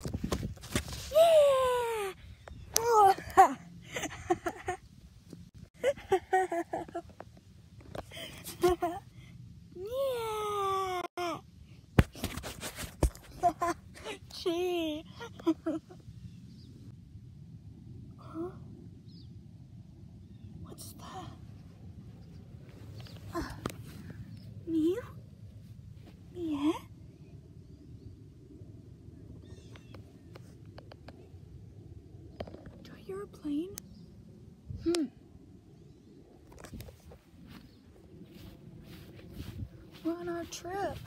Yeah! Yeah! Gee. huh? What's that? Uh, Mew? Yeah? Do I hear a plane? Hmm. We're on our trip.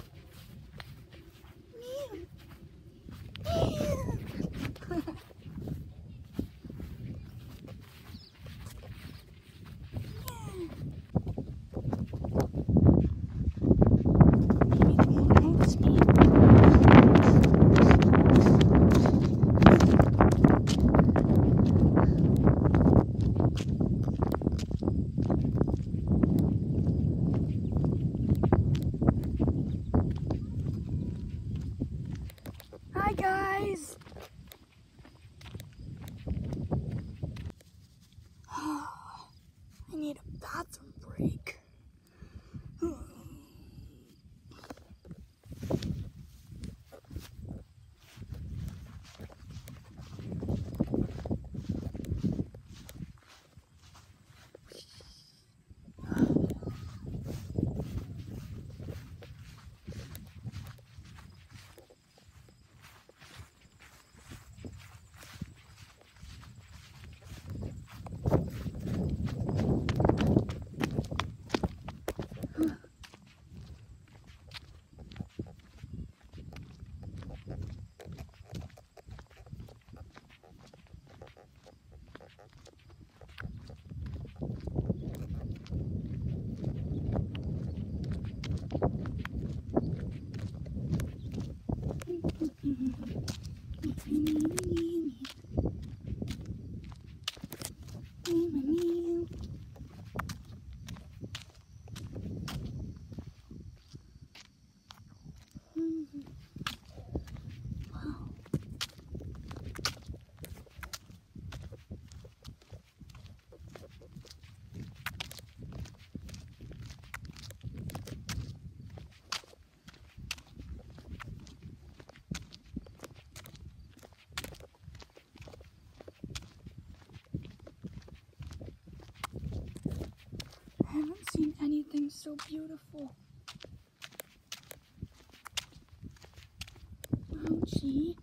Seen anything so beautiful. Gee.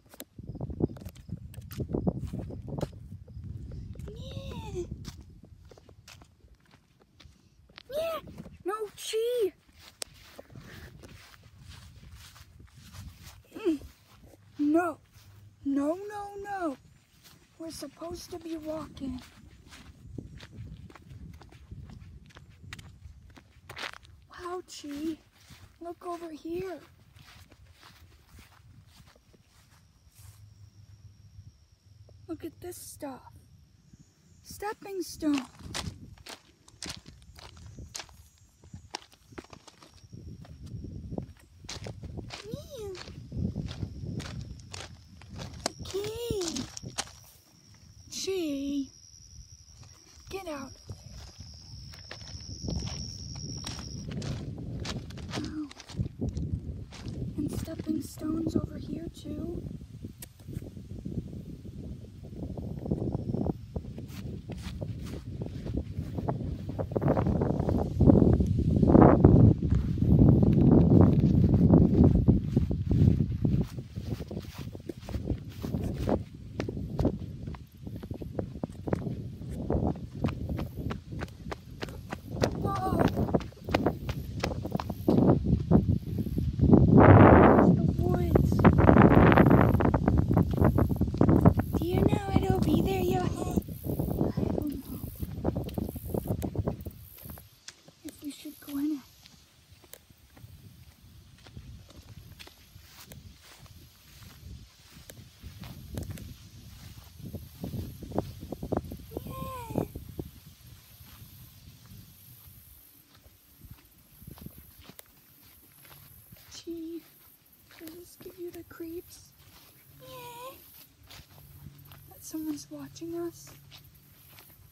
Mm. No. No, no, no. We're supposed to be walking. Ouchie. Look over here. Look at this stuff. Stepping stone. Okay. Gee. Get out. Wow. And stones over here too. creeps. Yeah. That someone's watching us.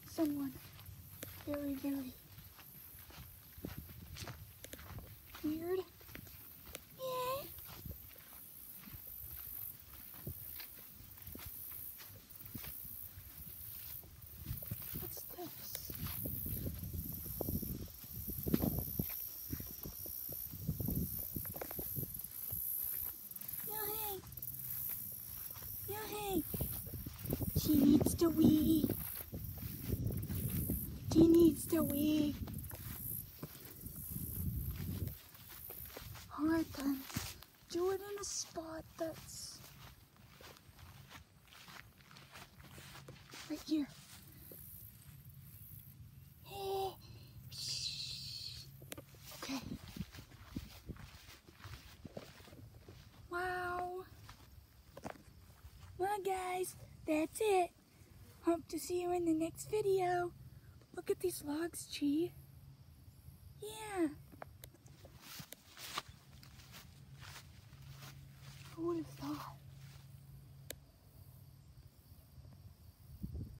Someone very, very She needs to wee. She needs to wee. Alright then. Do it in a spot that's right here. Okay. Wow. Guys, that's it. Hope to see you in the next video. Look at these logs, Chi. Yeah. Who would have thought?